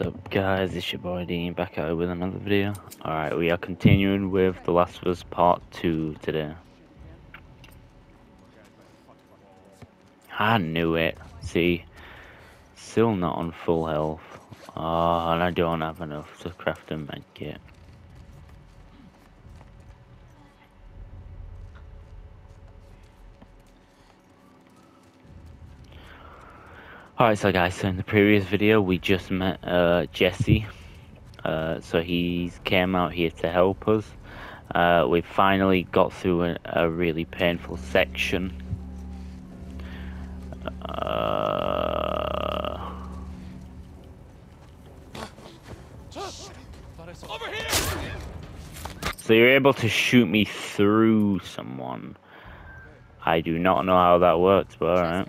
What's up guys, it's your boy Dean back out with another video. Alright, we are continuing with The Last of Us Part 2 today. I knew it. See, still not on full health. Oh, and I don't have enough to craft a medkit. Alright, so guys, so in the previous video we just met uh, Jesse. Uh, so he came out here to help us. Uh, we finally got through a, a really painful section. Uh, so you're able to shoot me through someone. I do not know how that works, but alright.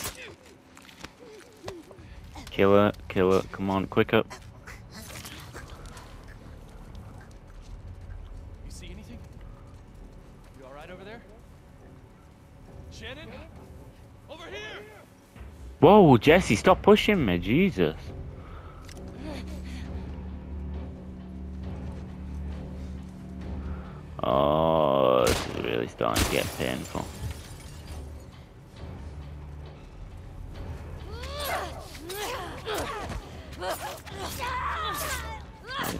Kill it, kill it, come on, quick up. You see anything? You alright over there? Shannon? Over here! Whoa, Jesse, stop pushing me, Jesus. Oh, this is really starting to get painful.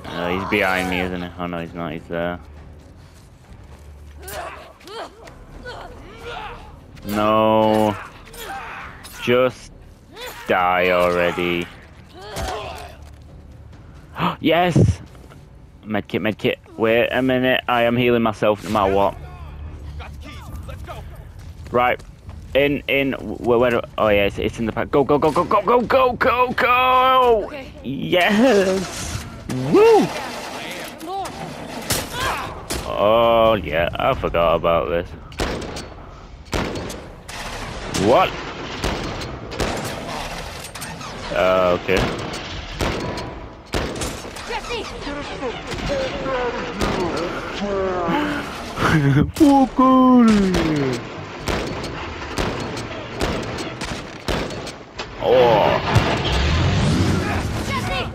Uh, he's behind me, isn't he? Oh no, he's not. He's there. No. Just die already. yes! Medkit, medkit. Wait a minute. I am healing myself no matter what. Right. In, in, where, where, oh yeah, it's, it's in the pack. Go, go, go, go, go, go, go, go, go! Okay. Yes! Woo! Oh yeah, I forgot about this. What? Uh, okay. Jesse! Fuck out of here. Oh, Jesse!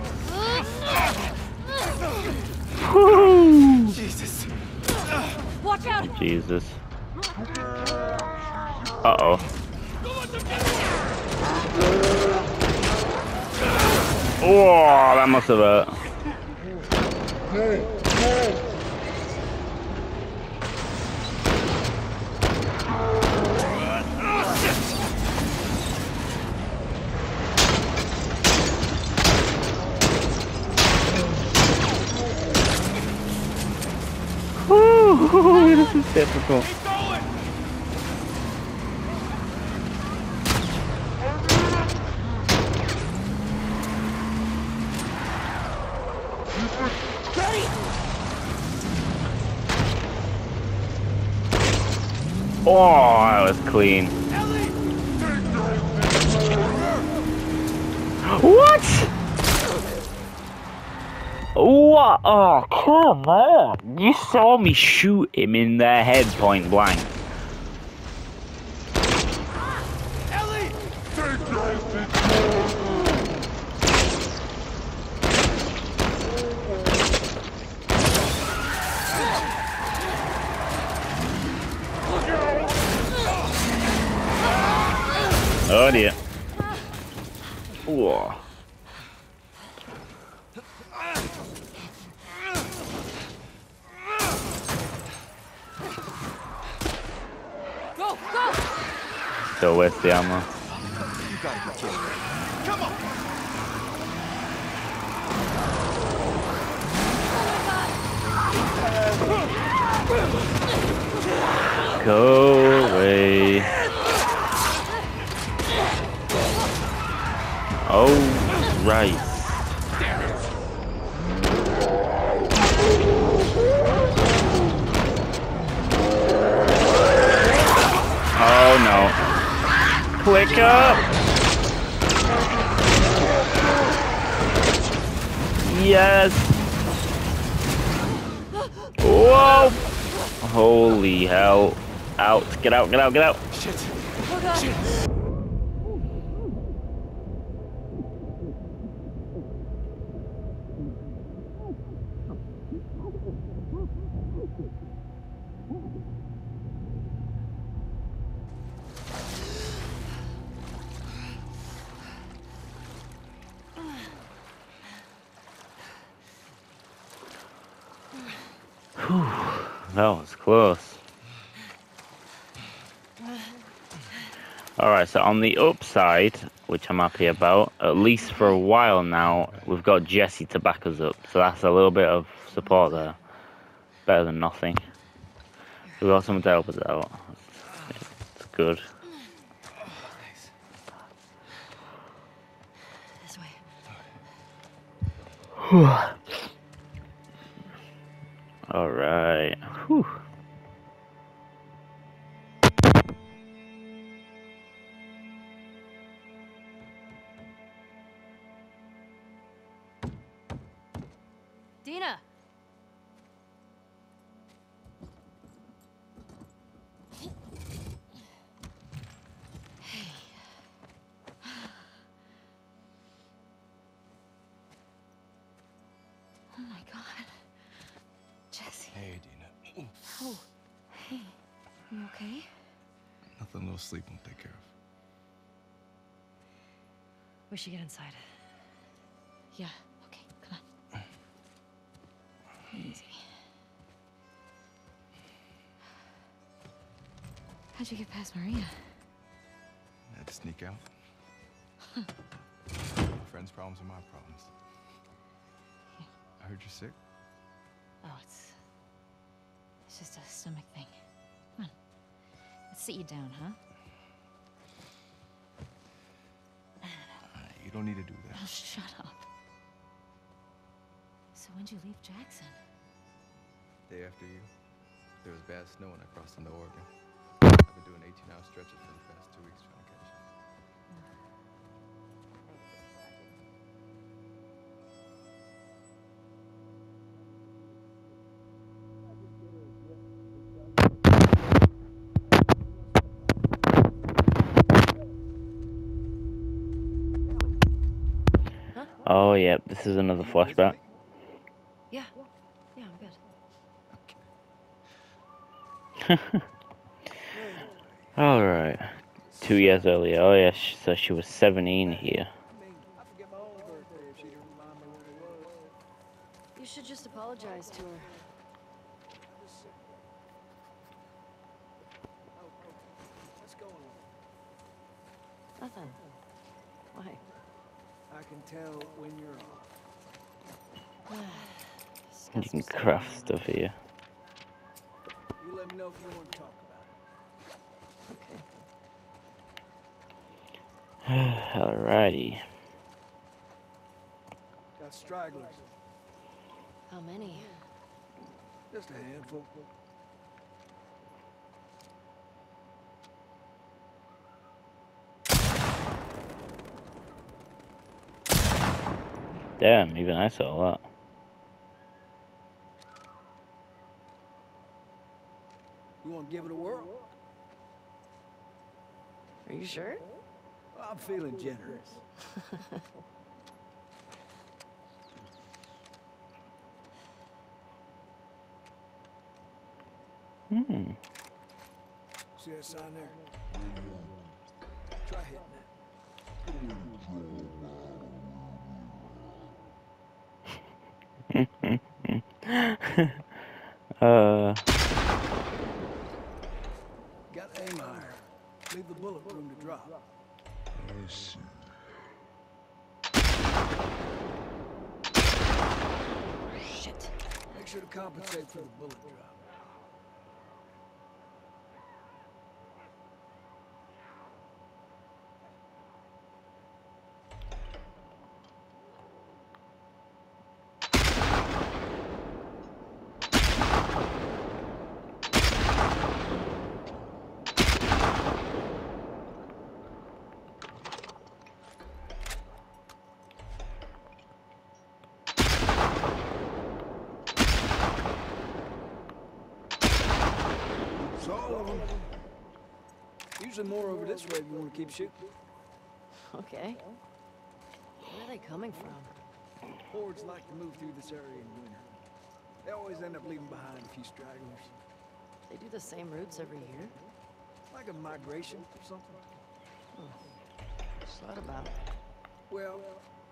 woo. Jesus! Watch out! Jesus. Uh oh. Oh, that must have hurt. Woo, this is difficult. Oh, that was clean. Ellie! What? What? Oh, come on. You saw me shoot him in the head point blank. Ellie! Oh dear. Whoa. Still with the ammo. Go away. Oh, right. Oh no. Quicker! Yes! Whoa! Holy hell. Out. Get out, get out, get out. Shit. Oh close. Alright, so on the upside, which I'm happy about, at least for a while now, we've got Jesse to back us up. So that's a little bit of support there. Better than nothing. We've got someone to help us out. It's good. Alright. Nothing a little sleep won't take care of. We should get inside. Yeah. Okay. Come on. Easy. How'd you get past Maria? I had to sneak out. my friend's problems are my problems. I heard you're sick. Oh, it's it's just a stomach thing. Come on. Let's sit you down, huh? Uh, you don't need to do that. Oh, shut up. So when'd you leave Jackson? Day after you, there was bad snow and I crossed into Oregon. I've been doing 18-hour stretches for the past two weeks trying Oh, yep, this is another flashback. Yeah. Yeah, I'm good. Alright. Two years earlier. Oh, yeah, so she was 17 here. You should just apologize to her. Can tell when you're off. Just You can craft stuff here. You let me know if you want to talk about it. Okay. Alrighty. Got stragglers. How many? Just a handful. Damn, even I saw a lot. You want to give it a whirl? Are you sure? Well, I'm feeling generous. Hmm. See that sign there? Try hitting it. Uh, Got to aim higher. Leave the bullet room to drop. Shit. Make sure to compensate for the bullet drop. Usually more over this way if you want to keep shooting. Okay. Where are they coming from? Hordes like to move through this area in winter. They always end up leaving behind a few stragglers. They do the same routes every year? Like a migration or something. Hmm. What's that about? It. Well,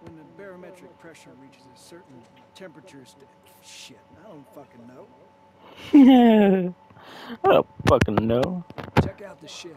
when the barometric pressure reaches a certain temperature st- Shit, I don't fucking know. I don't fucking know. Check out the shed.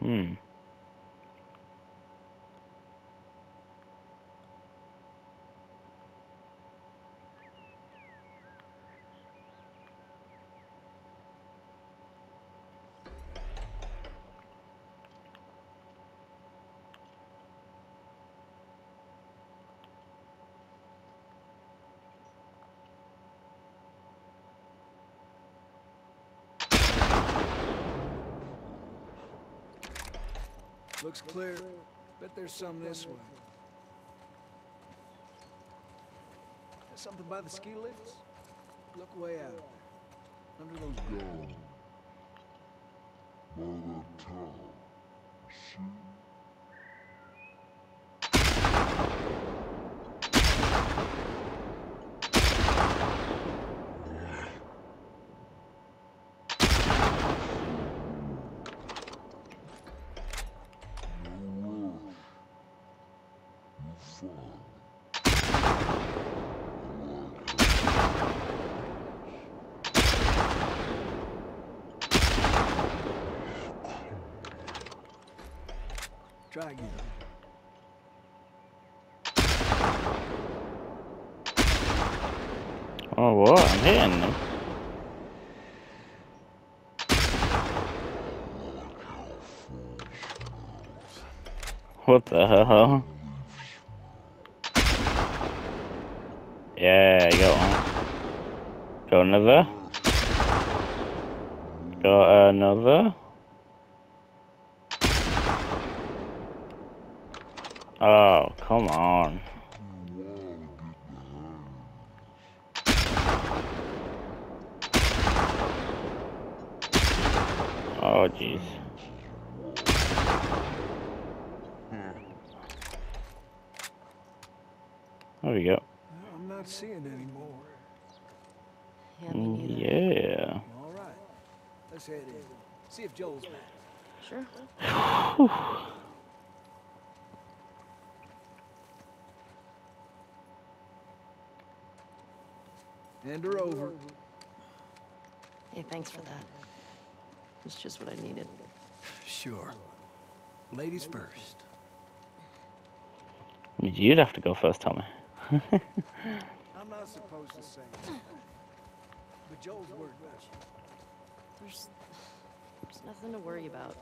Hmm. Looks clear. Bet there's some this way. There's something by the ski lifts? Look way out. Under those Gone. By the town. See? Try again. Oh, what? I'm hitting them. What the hell? Yeah, got one. Got another. Got another. Oh, come on. Oh, hmm. jeez. There we go. I'm not seeing any more. Yeah, me neither. Yeah. All right. Let's head in. See if Joel's back. Sure. Hand her over. Hey, thanks for that. It's just what I needed. Sure. Ladies first. You'd have to go first, Tommy. I'm not supposed to say it. But Joel's worried about you. There's, there's nothing to worry about.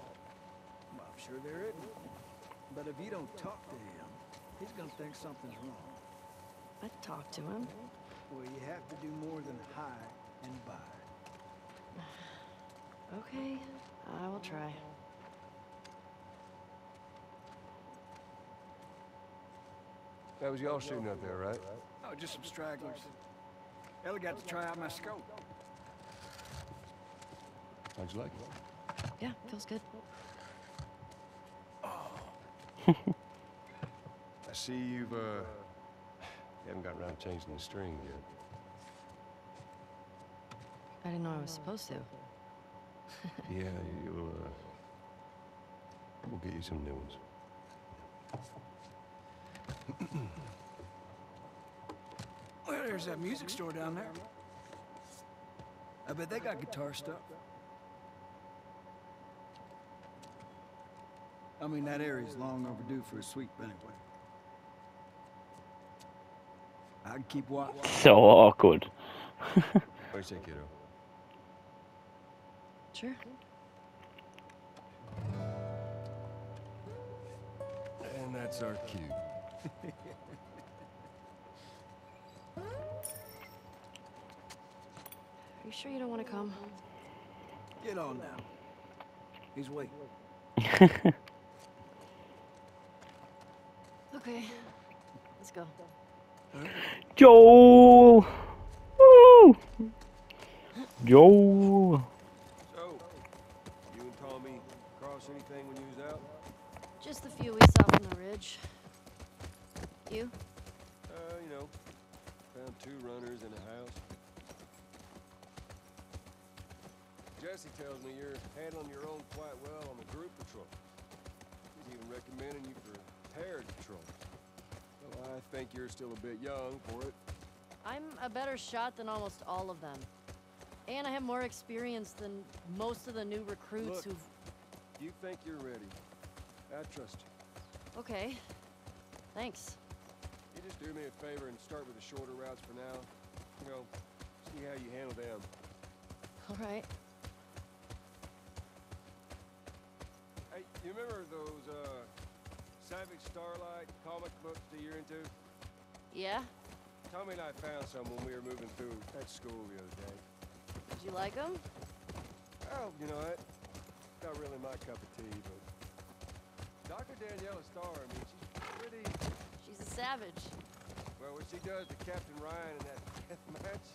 Well, I'm sure there isn't. But if you don't talk to him, he's gonna think something's wrong. I talked to him. Well, you have to do more than hi and bye. Okay, I will try. That was y'all shooting up there, right? Oh, just some stragglers. Ellie got to try out my scope. How'd you like it? Yeah, feels good. Oh. I see you've, uh, you haven't gotten around to changing the string yet. I didn't know I was supposed to. Yeah, you'll, uh, we'll get you some new ones. Well, there's that music store down there. I bet they got guitar stuff. I mean, that area's long overdue for a sweep anyway. I'd keep watch. So awkward. What do you say, kiddo? Sure. And that's our cue. Are you sure you don't want to come? Get on now. He's waiting. Okay. Let's go. Joel! Woo! Joel! Anything when you was out? Just a few weeks out from the ridge. You? Uh, you know, found two runners in a house. Jesse tells me you're handling your own quite well on the group patrol. He's even recommending you for paired patrol. Well, I think you're still a bit young for it. I'm a better shot than almost all of them. And I have more experience than most of the new recruits Look. who've... You think you're ready. I trust you. Okay. Thanks. You just do me a favor and start with the shorter routes for now. You know, see how you handle them. All right. Hey, you remember those, uh, Savage Starlight comic books that you're into? Yeah? Tommy and I found some when we were moving through at school the other day. Did you like them? Oh, you know what? Not really my cup of tea, but Dr. Daniela Starr, I mean, she's pretty. She's a savage. Well, what she does to Captain Ryan in that death match,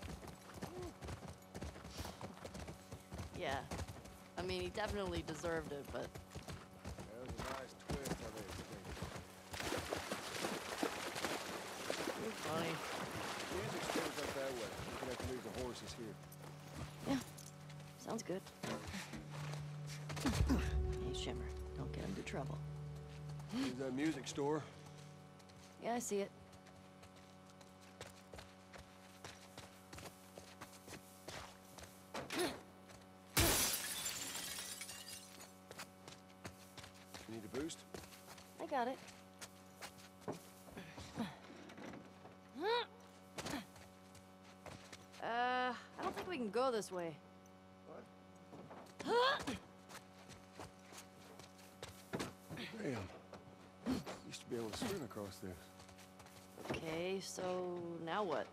Yeah. I mean, he definitely deserved it, but... that was a nice twist on it. You're funny. Music goes up that way. We're gonna have to leave the horses here. Yeah. Sounds good. Trouble. There's that music store. Yeah, I see it. You need a boost? I got it. Uh, I don't think we can go this way. Damn. Used to be able to swim across there. Okay, so now what?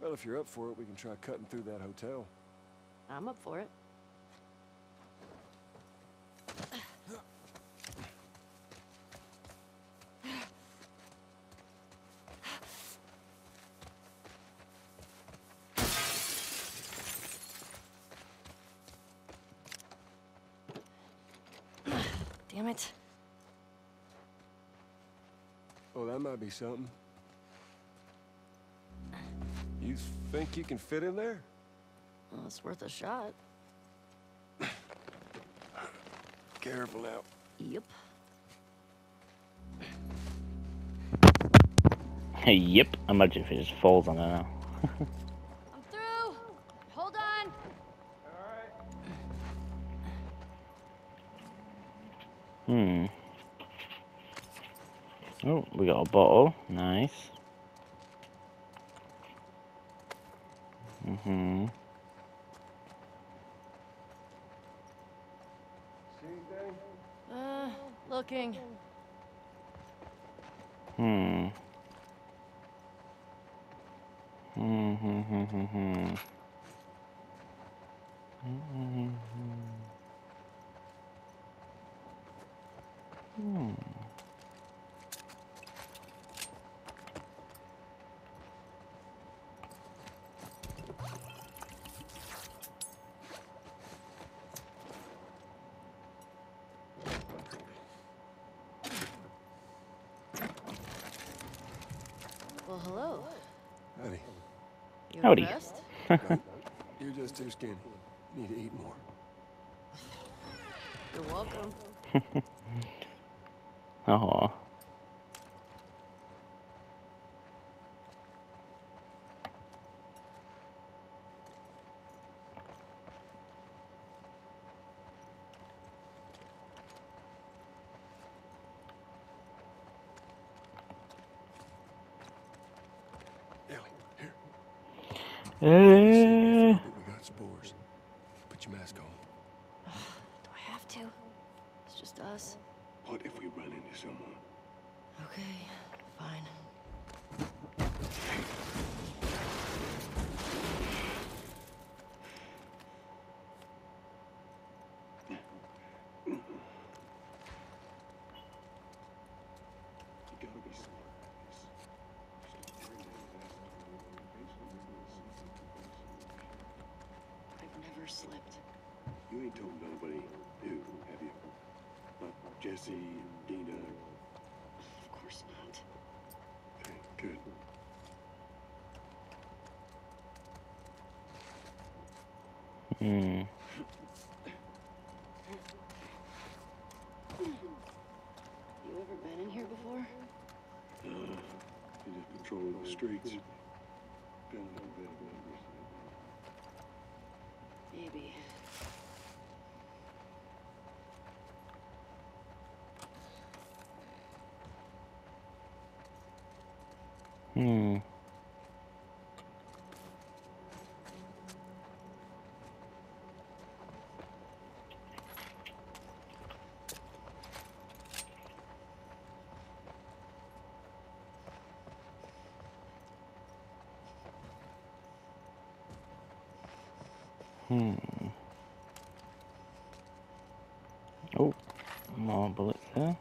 Well, if you're up for it, we can try cutting through that hotel. I'm up for it. Damn it. Oh, that might be something. You think you can fit in there? Well, it's worth a shot. Careful now. Yep. yep, I imagine if it just falls on her now. looking. Hmm. Hmm. Hmm. Hmm. Hmm. Hmm. Howdy. You're just too skinny. You need to eat more. You're welcome. Eh. We got spores. Put your mask on. Do I have to? It's just us. What if we run into someone? Okay, fine. I've never slept. You ain't told nobody who, have you? Not Jesse, Dina. Of course not. Okay, good. Hmm. You ever been in here before? Uh, you just patrolling the streets. Hmm. Hmm. Oh, more bullets there.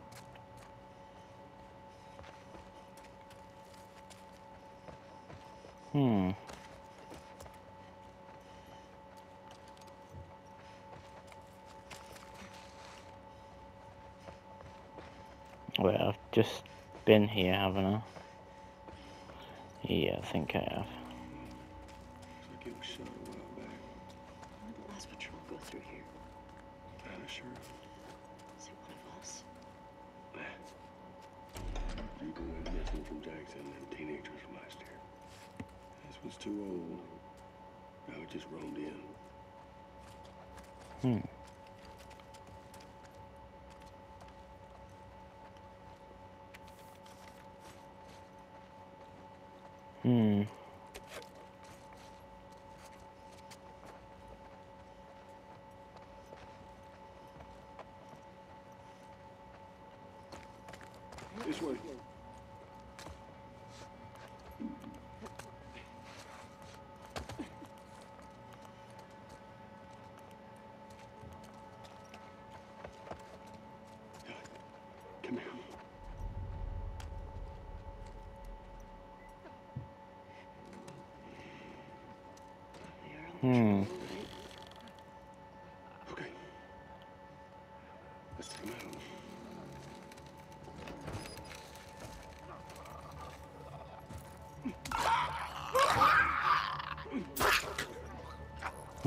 Wait, I've just been here, haven't I? Yeah, I think I have. Looks like it was shot a while back. When did the last patrol go through here? Kinda sure. Is it one of us? People went missing from Jackson and teenagers from last year. This was too old. Now it just roamed in. Hmm. Way. Come here. Hmm.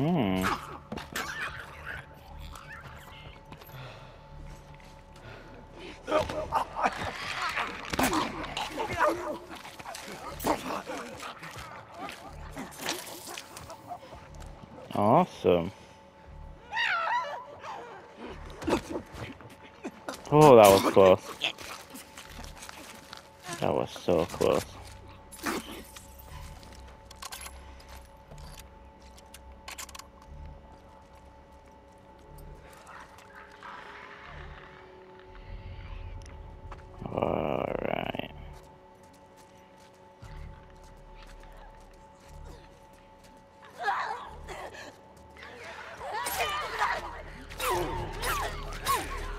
Hmm. Awesome. Oh, that was close. That was so close.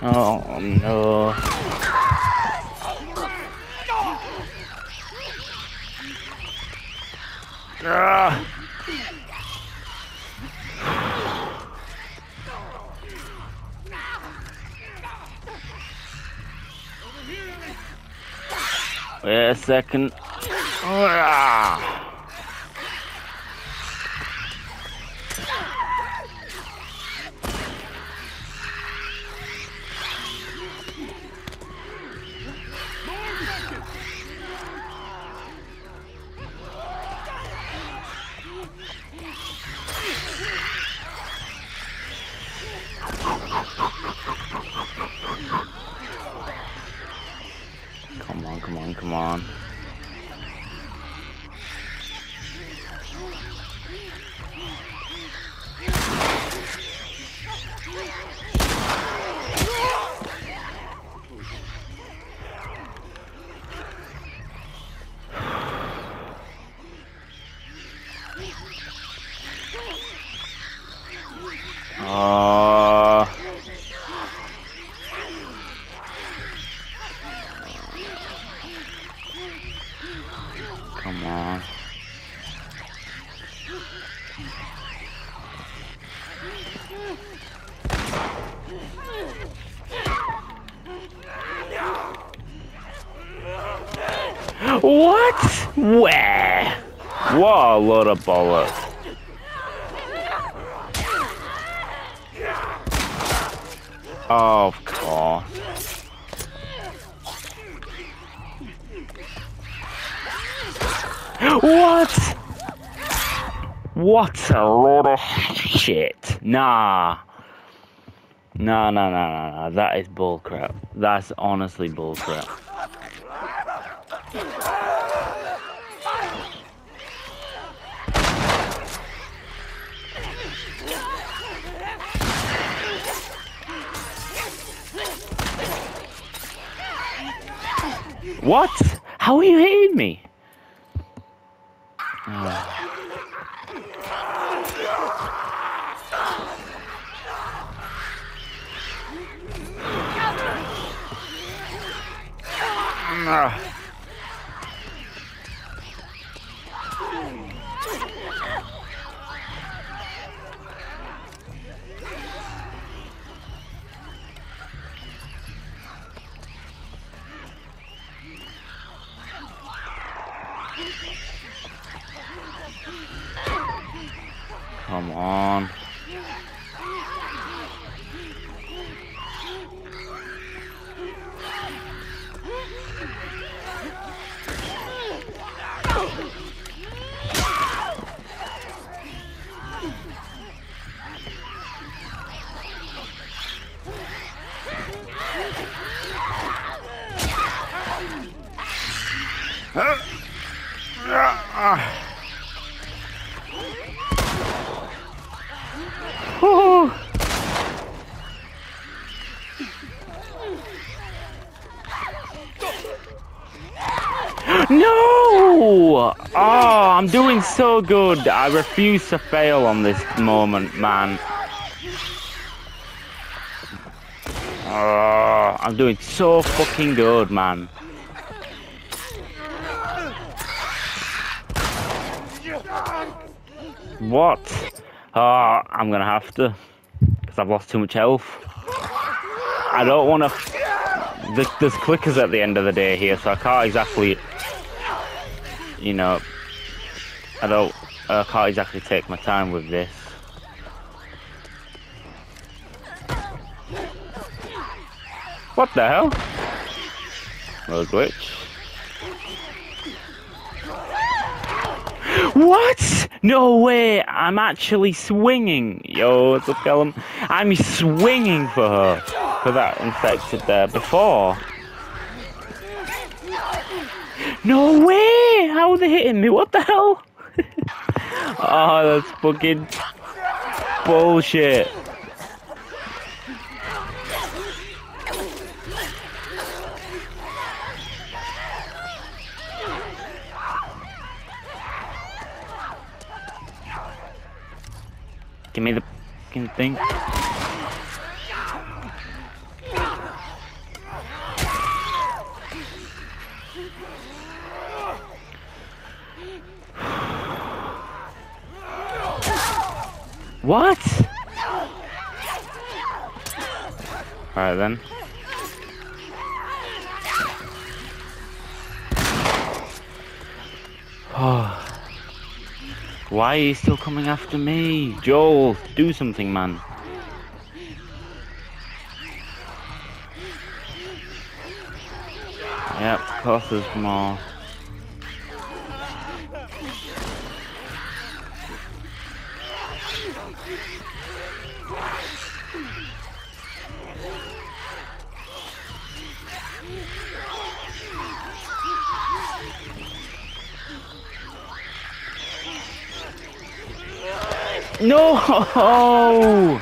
Oh no. Wait a second. Ah. Oh. Come on. What? Where? What a load of bollocks. Of course. What? What a load of shit. Nah. Nah, nah, nah, nah, nah. That is bullcrap. That's honestly bullcrap. What? How are you hitting me? Ah. Ah. Come on. Woo. No! Oh, I'm doing so good. I refuse to fail on this moment, man. Oh, I'm doing so fucking good, man. What? Oh, I'm gonna have to. Because I've lost too much health. I don't want to... There's, clickers at the end of the day here, so I can't exactly... You know... I don't... I can't exactly take my time with this. What the hell? Little glitch. What? No way! I'm actually swinging. Yo, what's up, Callum? I'm swinging for her. For that infected there before. No way! How are they hitting me? What the hell? Oh, that's fucking bullshit. Give me the fucking thing. What? Alright then. Oh. Why are you still coming after me? Joel, do something, man. Yep, of course there's more. No!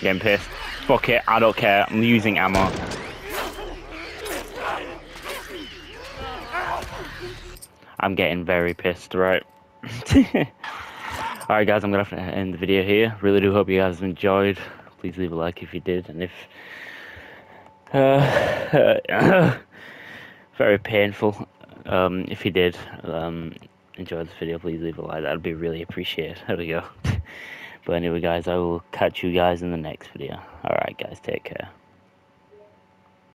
Getting pissed. Fuck it, I don't care. I'm using ammo. I'm getting very pissed, right? Alright guys, I'm gonna have to end the video here. Really do hope you guys enjoyed. Please leave a like if you did, and if uh, very painful. Um, if you did um, enjoy this video, please leave a like. That'd be really appreciated. There we go. but anyway, guys, I will catch you guys in the next video. Alright, guys, take care.